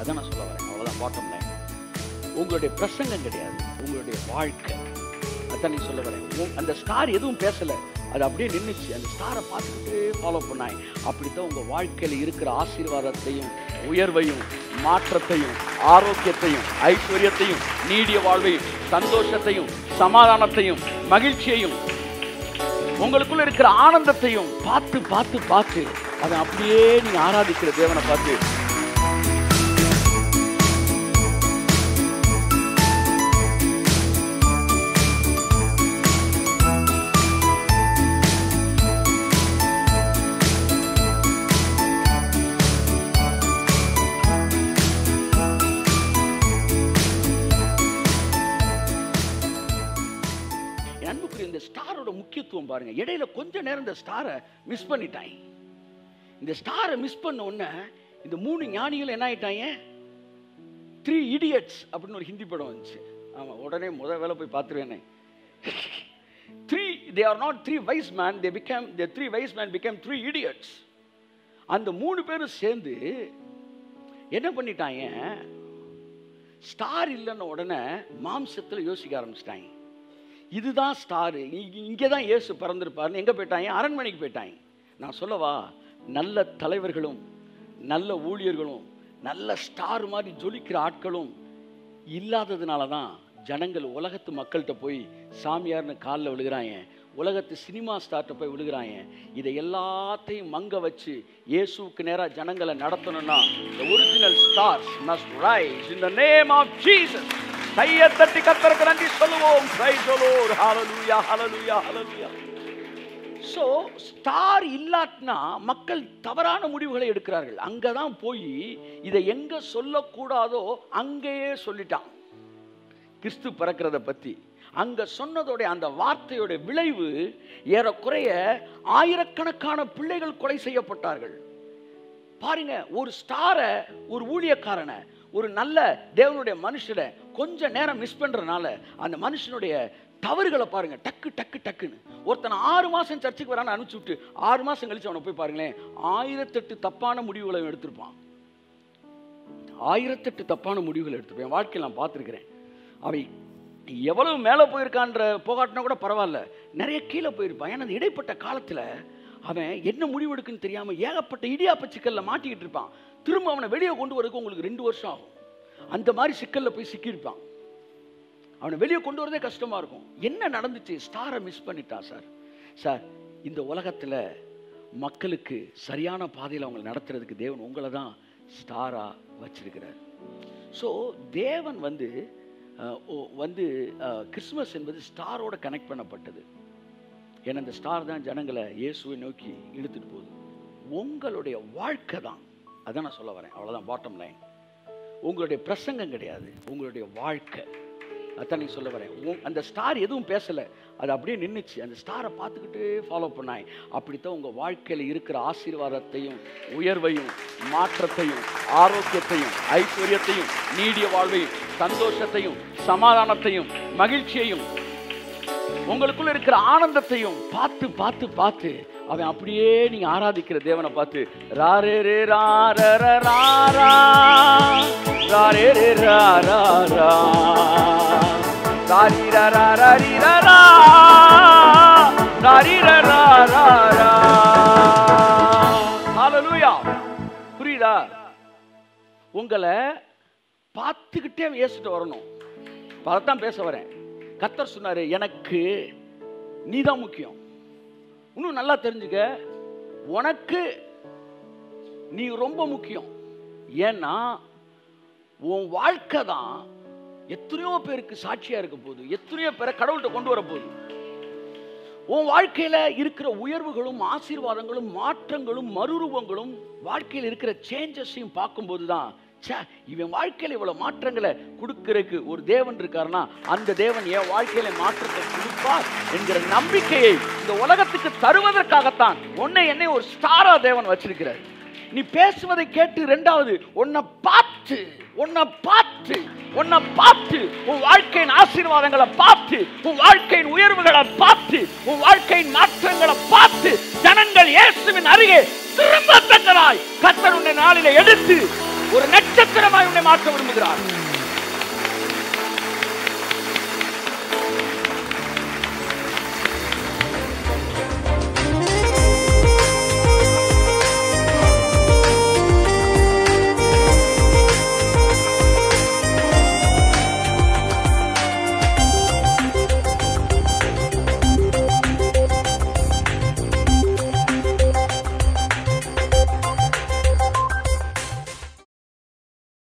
அதான் நான் சொல்ல வரேன். அவ்வளோதான் பாட்டம் லைன் உங்களுடைய பிரசங்கம் கிடையாது உங்களுடைய வாழ்க்கை. அதான் நீ சொல்ல வரேன். அந்த ஸ்டார் எதுவும் பேசலை. அது அப்படியே நின்றுச்சு அந்த ஸ்டாரை பார்த்துக்கிட்டே ஃபாலோ பண்ணாய். அப்படித்தான் உங்கள் வாழ்க்கையில் இருக்கிற ஆசீர்வாதத்தையும் உயர்வையும் மாற்றத்தையும் ஆரோக்கியத்தையும் ஐஸ்வர்யத்தையும் நீடிய வாழ்வையும் சந்தோஷத்தையும் சமாதானத்தையும் மகிழ்ச்சியையும் உங்களுக்குள்ள இருக்கிற ஆனந்தத்தையும் பார்த்து பார்த்து பார்த்து அதை அப்படியே நீங்க ஆராதிக்கிற தேவனை பார்த்து முக்கியத்துவம் பாருங்க. இடையில கொஞ்ச நேரம் இந்த ஸ்டாரை மிஸ் பண்ணிட்டாங்க இந்த ஸ்டாரை மிஸ் பண்ண உடனே இந்த மூணு ஞானிகள் என்ன ஆயிட்டாங்க? த்ரீ இடியட்ஸ் அப்படின்னு ஒரு ஹிந்தி படம் வந்துச்சு. ஆமாம் உடனே முத வேலை போய் பார்த்துருவேனே. Three they are not three wise men they became the three wise men became three idiots அந்த மூணு பேரும் சேர்ந்து என்ன பண்ணிட்டாங்க? ஸ்டார் இல்லைன்ன உடனே மாம்சத்தில் யோசிக்க ஆரம்பிச்சிட்டாங்க. இதுதான் ஸ்டாரு இங்கே தான் இயேசு பிறந்திருப்பாருன்னு எங்கே போயிட்டாங்க அரண்மனைக்கு போயிட்டாங்க நான் சொல்லவா நல்ல தலைவர்களும் நல்ல ஊழியர்களும் நல்ல ஸ்டார் மாதிரி ஜொலிக்கிற ஆட்களும் இல்லாததுனால தான் ஜனங்கள் உலகத்து மக்கள்கிட்ட போய் சாமியார்னு காலில் விழுகிறாங்க. உலகத்து சினிமா ஸ்டார்ட்ட போய் விழுகிறாங்க. இதை எல்லாத்தையும் மங்க வச்சு இயேசுக்கு நேராக ஜனங்களை நடத்தணும்னா original stars must rise in the name of Jesus கையை தட்டி கத்தருக்கு நன்றி சொல்லுவோம். Praise hallelujah hallelujah so star இல்லாட்டினா மக்கள் தவறான முடிவுகளை எடுக்கிறார்கள். அங்கே தான் போய் இதை எங்கே சொல்லக்கூடாதோ அங்கேயே சொல்லிட்டான். கிறிஸ்து பிறக்கிறத பற்றி அங்கே சொன்னதோடைய அந்த வார்த்தையோட விளைவு ஏறக்குறைய ஆயிரக்கணக்கான பிள்ளைகள் கொலை செய்யப்பட்டார்கள். பாருங்க ஒரு ஸ்டாரை ஒரு ஊழியக்காரனை ஒரு நல்ல தேவனுடைய மனுஷனை கொஞ்சம் நேரம் மிஸ் பண்ணுறதுனால அந்த மனுஷனுடைய தவறுகளை பாருங்க. டக்கு டக்கு டக்குன்னு. ஒருத்தனை ஆறு மாதம் சர்ச்சுக்கு வரான்னு அனுப்பிச்சு விட்டு ஆறு மாதம் கழிச்சு அவனை போய் பாருங்களேன். ஆயிரத்தெட்டு தப்பான முடிவுகளை அவன் எடுத்திருப்பான். ஆயிரத்தெட்டு தப்பான முடிவுகளை எடுத்திருப்பான். வாழ்க்கையில் நான் பார்த்துருக்கிறேன். அவை எவ்வளவு மேலே போயிருக்கான்ற போகாட்டினா கூட பரவாயில்ல. நிறைய கீழே போயிருப்பான். ஏன்னா இடைப்பட்ட காலத்தில் அவன் என்ன முடிவெடுக்குன்னு தெரியாமல் ஏகப்பட்ட இடியாப்ப சிக்கலில் மாட்டிக்கிட்டு இருப்பான். திரும்ப அவனை வெளியே கொண்டு வரதுக்கு உங்களுக்கு ரெண்டு வருஷம் ஆகும். அந்த மாதிரி சிக்கலில் போய் சிக்கியிருப்பான். அவனை வெளியே கொண்டு வரதே கஷ்டமாக இருக்கும். என்ன நடந்துச்சு? ஸ்டாரை மிஸ் பண்ணிட்டான் சார் சார் இந்த உலகத்தில் மக்களுக்கு சரியான பாதையில் அவங்களை நடத்துறதுக்கு தேவன் உங்களை தான் ஸ்டாராக வச்சிருக்கிறார். ஸோ தேவன் வந்து ஓ- வந்து கிறிஸ்மஸ் என்பது ஸ்டாரோட கனெக்ட் பண்ணப்பட்டது. ஏன்னா இந்த ஸ்டார் தான் ஜனங்களை இயேசுவை நோக்கி இழுத்துட்டு போகுது. உங்களுடைய வாழ்க்கை தான். அதான் நான் சொல்ல வரேன். அவ்வளோதான் பாட்டம் லைன் உங்களுடைய பிரசங்கம் கிடையாது. உங்களுடைய வாழ்க்கை. அதான் நீ சொல்ல வரேன். அந்த ஸ்டார் எதுவும் பேசலை. அது அப்படியே நின்றுச்சு அந்த ஸ்டாரை பார்த்துக்கிட்டே ஃபாலோ பண்ணாய். அப்படித்தான் உங்கள் வாழ்க்கையில் இருக்கிற ஆசீர்வாதத்தையும் உயர்வையும் மாற்றத்தையும் ஆரோக்கியத்தையும் ஐஸ்வர்யத்தையும் நீடிய வாழ்வையும் சந்தோஷத்தையும் சமாதானத்தையும் மகிழ்ச்சியையும் உங்களுக்குள்ள இருக்கிற ஆனந்தத்தையும் பார்த்து பார்த்து பார்த்து அவன் அப்படியே நீங்க ஆராதிக்கிற தேவனை பார்த்து ராரே ரே ரா ர ர ரா ரா ராரே ரே ரா ரா ரா ராரி ரா ரா ரா ரா புரியுதா உங்களை பார்த்துக்கிட்டே அவன் வரணும் அதைத்தான் பேச வரேன் கத்தர் சொன்னார் எனக்கு நீ தான் முக்கியம். இன்னும் நல்லா தெரிஞ்சுக்க உனக்கு நீ ரொம்ப முக்கியம். ஏன்னா உன் வாழ்க்கை தான் எத்தனையோ பேருக்கு சாட்சியா இருக்க போகுது. எத்தனையோ பேரை கடவுள்கிட்ட கொண்டு வர போகுது. உன் வாழ்க்கையில இருக்கிற உயர்வுகளும் ஆசீர்வாதங்களும் மாற்றங்களும் மறுரூபங்களும் வாழ்க்கையில் இருக்கிற சேஞ்சஸையும் பார்க்கும்போது தான் ச்சே இவன் வாழ்க்கையில் இவ்வளவு மாற்றங்களை கொடுக்கறதுக்கு ஒரு தேவன் இருக்காருன்னா அந்த தேவன் என் வாழ்க்கையில மாற்றத்தை கொடுப்பார் என்கிற நம்பிக்கையை இந்த உலகத்துக்கு தருவதற்காகத்தான் உன்னை என்னை ஒரு ஸ்டாரா தேவன் வச்சிருக்கிறார். நீ பேசுவதை கேட்டு ரெண்டாவது உன்னை பார்த்து உன்னை பார்த்து உன்னை பார்த்து உன் வாழ்க்கையின் ஆசீர்வாதங்களை பார்த்து உன் வாழ்க்கையின் உயர்வுகளை பார்த்து உன் வாழ்க்கையின் மாற்றங்களை பார்த்து ஜனங்கள் இயேசுவின் அருகே திரும்பத்தக்கதாய் கத்தர் உன்னை நாளில எடுத்து ஒரு நெட் மாற்ற விரும்புகிறார்